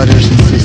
histórias de.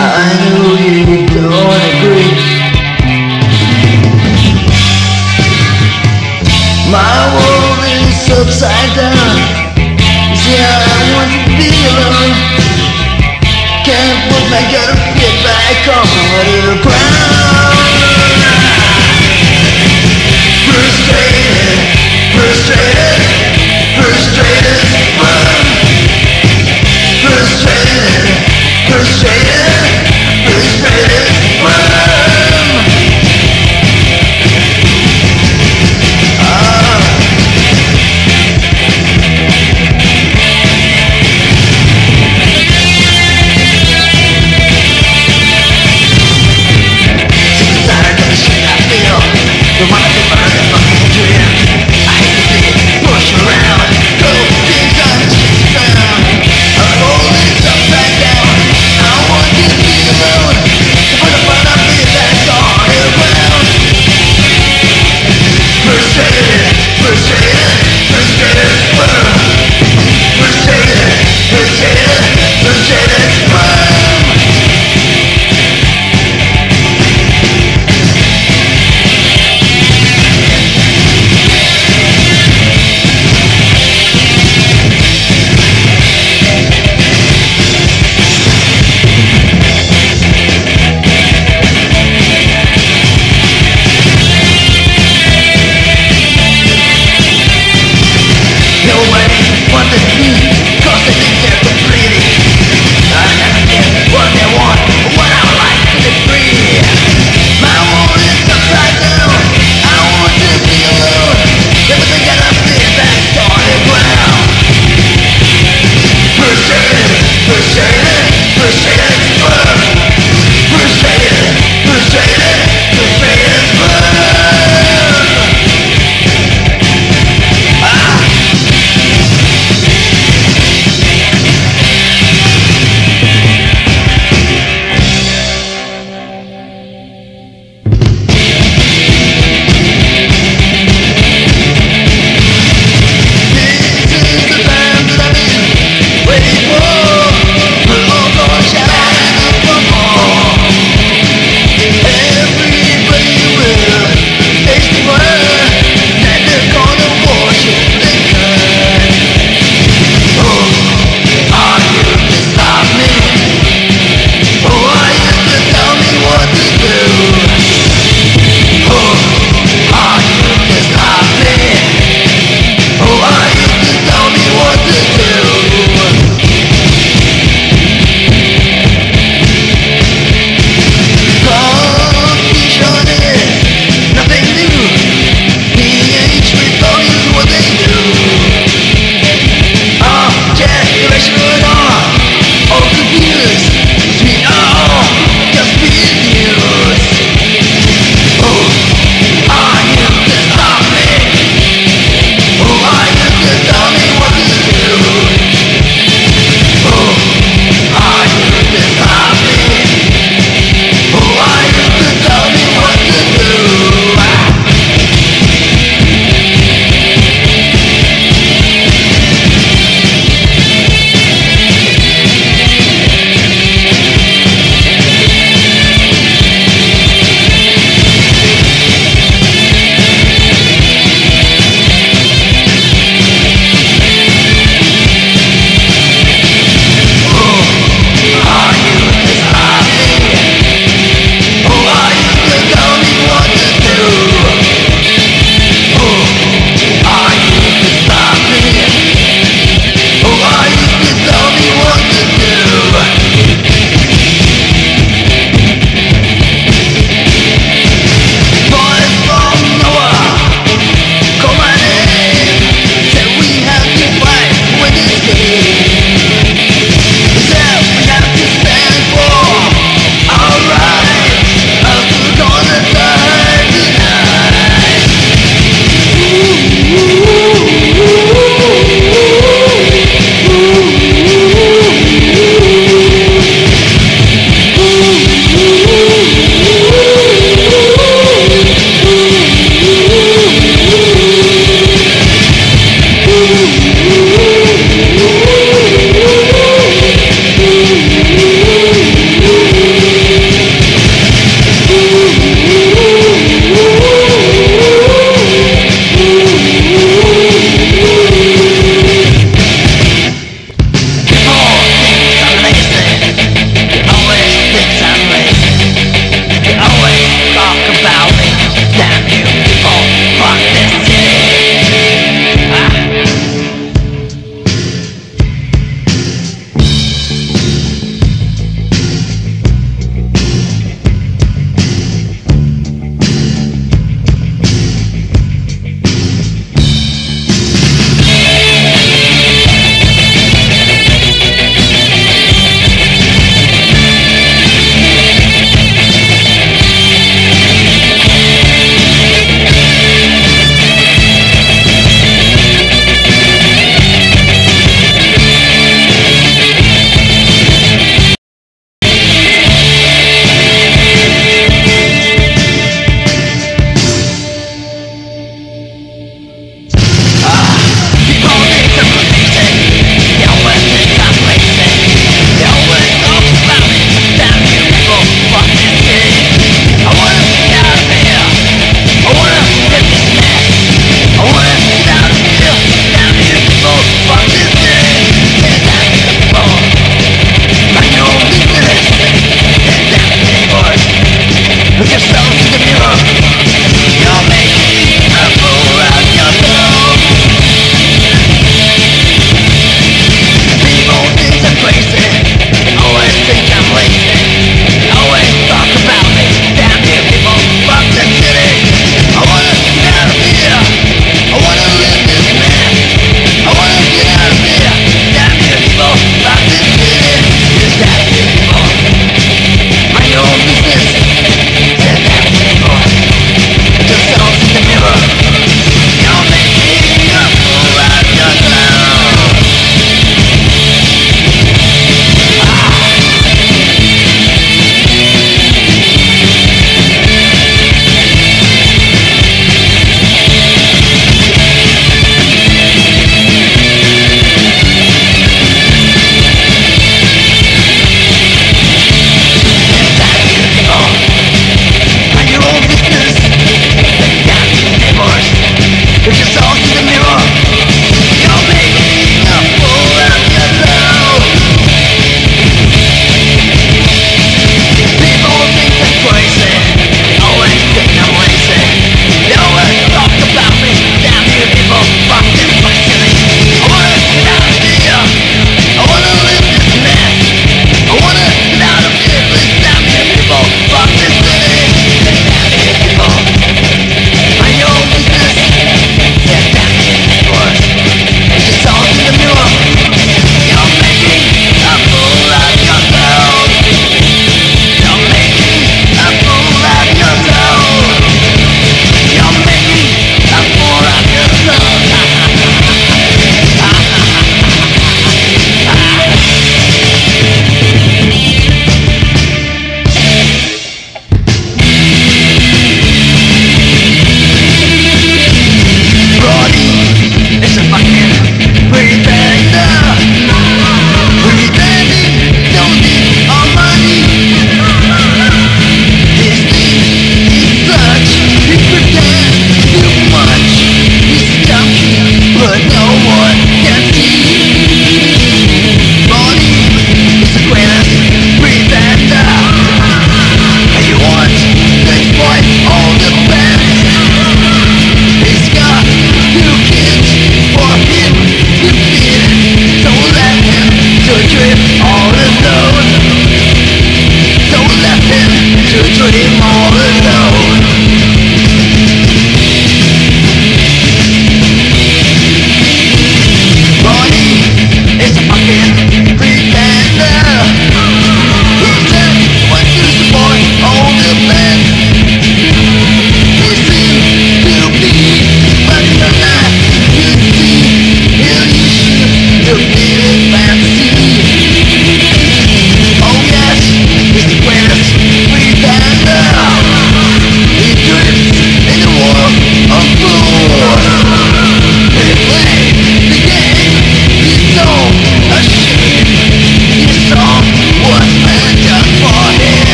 I know you don't agree. My world is upside down. See, I want to be alone. Can't put my gun back on the ground. Cause